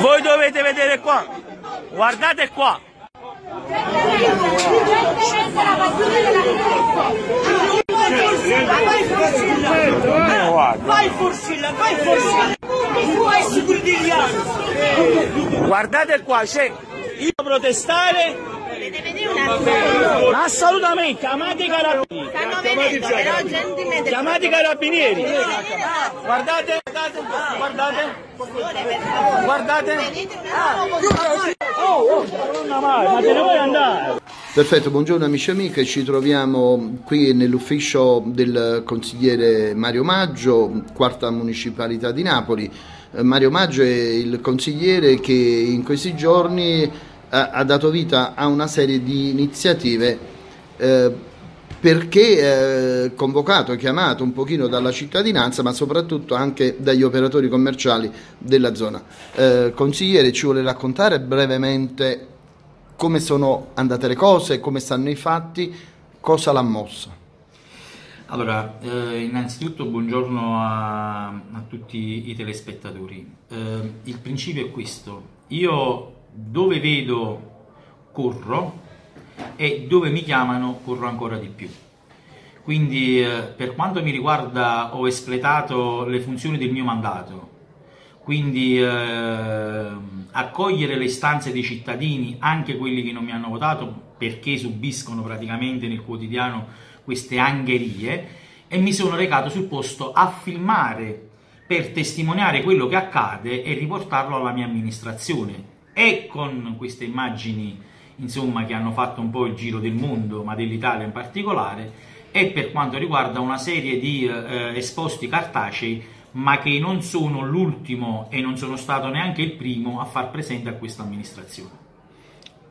Voi dovete vedere qua. Guardate qua. Vai Forsilla, vai Forsilla! Guardate qua, c'è io protestare assolutamente chiamate i carabinieri venendo, chiamate i carabinieri guardate guardate guardate guardate oh oh mai, ma te ne vuoi andare Perfetto, buongiorno amici e amiche, ci troviamo qui nell'ufficio del consigliere Mario Maggio, quarta municipalità di Napoli. Eh, Mario Maggio è il consigliere che in questi giorni ha, ha dato vita a una serie di iniziative eh, perché eh, convocato e chiamato un pochino dalla cittadinanza ma soprattutto anche dagli operatori commerciali della zona. Eh, consigliere ci vuole raccontare brevemente come sono andate le cose, come stanno i fatti, cosa l'ha mossa. Allora, eh, innanzitutto buongiorno a, a tutti i telespettatori. Eh, il principio è questo, io dove vedo corro e dove mi chiamano corro ancora di più. Quindi eh, per quanto mi riguarda ho espletato le funzioni del mio mandato, quindi eh, accogliere le istanze dei cittadini, anche quelli che non mi hanno votato perché subiscono praticamente nel quotidiano queste angherie e mi sono recato sul posto a filmare per testimoniare quello che accade e riportarlo alla mia amministrazione. E con queste immagini insomma che hanno fatto un po' il giro del mondo ma dell'Italia in particolare e per quanto riguarda una serie di eh, esposti cartacei ma che non sono l'ultimo e non sono stato neanche il primo a far presente a questa amministrazione.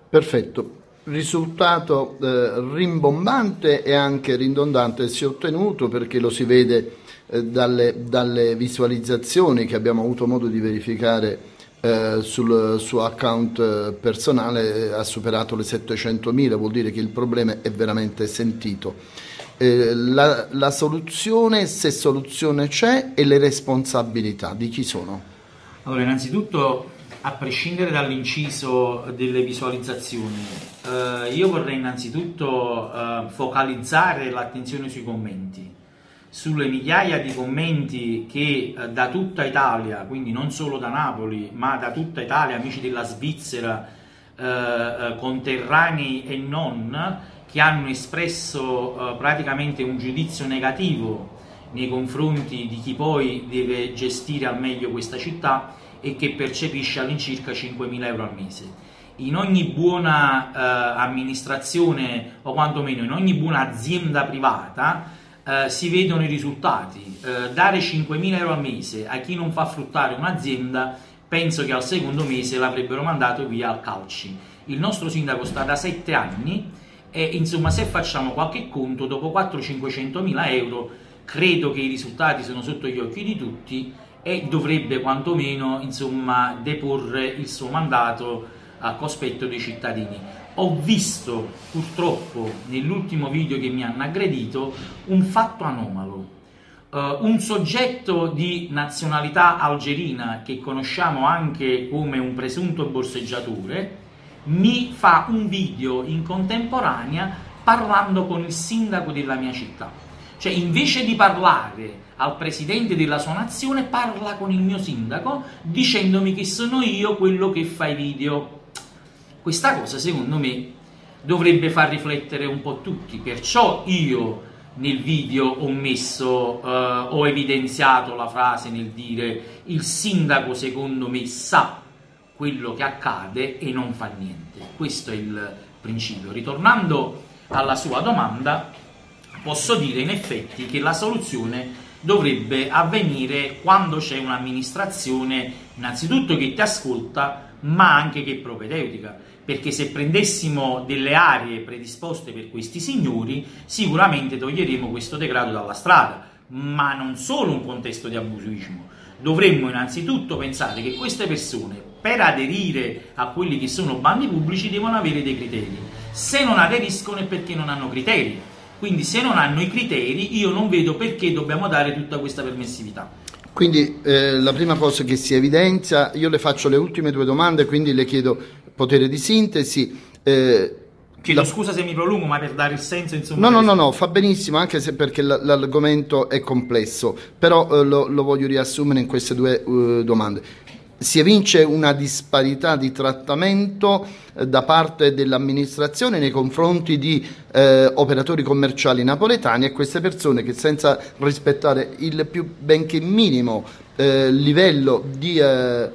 Perfetto, risultato eh, rimbombante e anche ridondante si è ottenuto perché lo si vede eh, dalle, dalle, visualizzazioni che abbiamo avuto modo di verificare eh, sul suo account eh, personale, ha superato le 700.000, vuol dire che il problema è veramente sentito. Eh, la, la, soluzione, se soluzione c'è, e le responsabilità di chi sono? Allora, innanzitutto, a prescindere dall'inciso delle visualizzazioni, eh, io vorrei innanzitutto eh, focalizzare l'attenzione sui commenti, sulle migliaia di commenti che eh, da tutta Italia, quindi non solo da Napoli, ma da tutta Italia, amici della Svizzera, eh, conterranei e non, che hanno espresso uh, praticamente un giudizio negativo nei confronti di chi poi deve gestire al meglio questa città e che percepisce all'incirca 5.000 euro al mese. In ogni buona uh, amministrazione o quantomeno in ogni buona azienda privata uh, si vedono i risultati. dare 5.000 euro al mese a chi non fa fruttare un'azienda penso che al secondo mese l'avrebbero mandato via al calci. Il nostro sindaco sta da 7 anni e insomma se facciamo qualche conto dopo 400-500 mila euro credo che i risultati sono sotto gli occhi di tutti e dovrebbe quantomeno insomma deporre il suo mandato a cospetto dei cittadini. Ho visto purtroppo nell'ultimo video che mi hanno aggredito un fatto anomalo. Uh, un soggetto di nazionalità algerina che conosciamo anche come un presunto borseggiatore mi fa un video in contemporanea parlando con il sindaco della mia città. Cioè, invece di parlare al presidente della sua nazione, parla con il mio sindaco dicendomi che sono io quello che fa i video. Questa cosa, secondo me, dovrebbe far riflettere un po' tutti. Perciò io nel video ho messo, uh, ho evidenziato la frase nel dire il sindaco, secondo me, sa quello che accade e non fa niente. Questo è il principio. Ritornando alla sua domanda, posso dire in effetti che la soluzione dovrebbe avvenire quando c'è un'amministrazione innanzitutto che ti ascolta, ma anche che è propedeutica, perché se prendessimo delle aree predisposte per questi signori, sicuramente toglieremo questo degrado dalla strada ma non solo un contesto di abusivismo. Dovremmo innanzitutto pensare che queste persone, per aderire a quelli che sono bandi pubblici, devono avere dei criteri. Se non aderiscono è perché non hanno criteri. Quindi se non hanno i criteri, io non vedo perché dobbiamo dare tutta questa permissività. Quindi eh, la prima cosa che si evidenzia, io le faccio le ultime due domande, quindi le chiedo potere di sintesi. Eh, Chiedo la- scusa se mi prolungo, ma per dare il senso, insomma. No, no, no, no, fa benissimo anche se perché l'argomento è complesso, però eh, lo, lo voglio riassumere in queste due eh, domande. Si evince una disparità di trattamento eh, da parte dell'amministrazione nei confronti di eh, operatori commerciali napoletani e queste persone che senza rispettare il più benché minimo eh, livello di eh,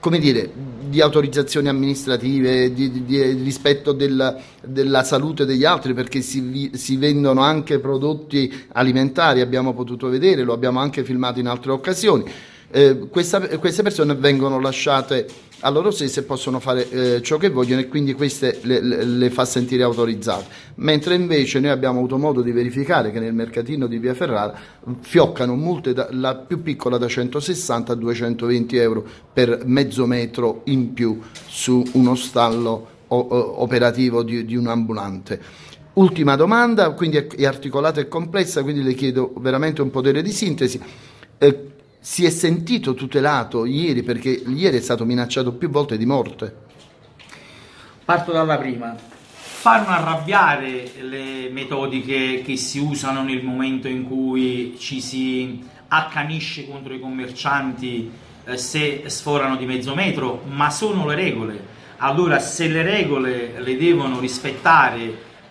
come dire, di autorizzazioni amministrative, di, di- di rispetto della, della salute degli altri, perché si, si vendono anche prodotti alimentari, abbiamo potuto vedere, lo abbiamo anche filmato in altre occasioni. Eh, questa- queste persone vengono lasciate a loro stesse e possono fare eh, ciò che vogliono e quindi queste le, le- le fa sentire autorizzate. Mentre invece noi abbiamo avuto modo di verificare che nel mercatino di Via Ferrara fioccano multe, la più piccola da 160 a 220 euro per mezzo metro in più su uno stallo o- operativo di, di un ambulante. Ultima domanda, quindi è articolata e complessa, quindi le chiedo veramente un potere di sintesi. Eh, si è sentito tutelato ieri perché ieri è stato minacciato più volte di morte. Parto dalla prima. Fanno arrabbiare le metodiche che si usano nel momento in cui ci si accanisce contro i commercianti eh, se sforano di mezzo metro, ma sono le regole. Allora, se le regole le devono rispettare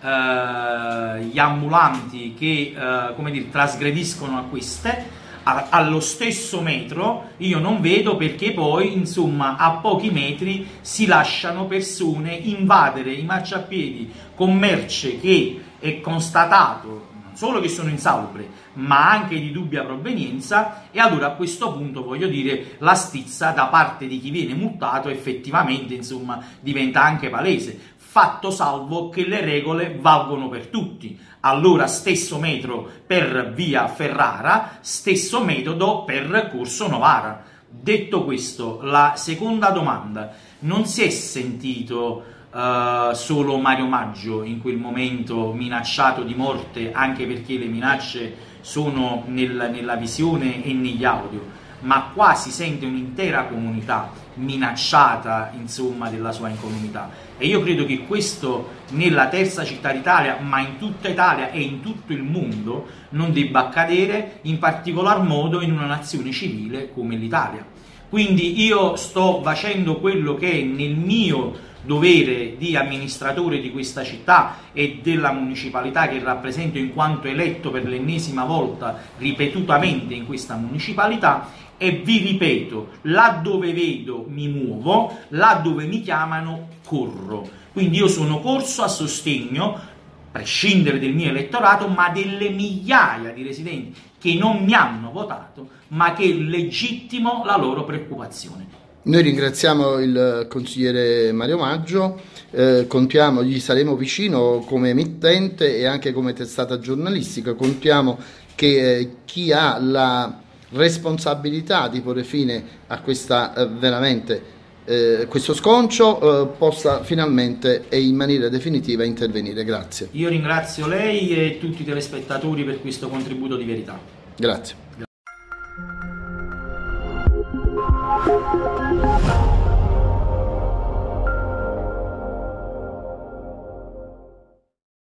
eh, gli ambulanti che eh, dire, trasgrediscono a queste, allo stesso metro, io non vedo perché poi, insomma, a pochi metri si lasciano persone invadere i marciapiedi con merce che è constatato non solo che sono insalubre, ma anche di dubbia provenienza. E allora a questo punto voglio dire la stizza da parte di chi viene multato effettivamente, insomma, diventa anche palese fatto salvo che le regole valgono per tutti. Allora stesso metro per via Ferrara, stesso metodo per Corso Novara. Detto questo, la seconda domanda, non si è sentito eh, solo Mario Maggio in quel momento minacciato di morte, anche perché le minacce sono nel- nella visione e negli audio, ma qua si sente un'intera comunità minacciata, insomma, della sua incolumità. E io credo che questo nella terza città d'Italia, ma in tutta Italia e in tutto il mondo, non debba accadere, in particolar modo in una nazione civile come l'Italia. Quindi io sto facendo quello che è nel mio dovere di amministratore di questa città e della municipalità che rappresento in quanto eletto per l'ennesima volta ripetutamente in questa municipalità e vi ripeto, laddove vedo mi muovo, laddove mi chiamano corro. Quindi io sono corso a sostegno, prescindere del mio elettorato, ma delle migliaia di residenti che non mi hanno votato, ma che legittimo la loro preoccupazione. Noi ringraziamo il consigliere Mario Maggio, eh, contiamo, gli saremo vicino come emittente e anche come testata giornalistica, contiamo che eh, chi ha la responsabilità di porre fine a questa eh, veramente eh, questo sconcio eh, possa finalmente e in maniera definitiva intervenire. Grazie. Io ringrazio lei e tutti i telespettatori per questo contributo di verità. Grazie.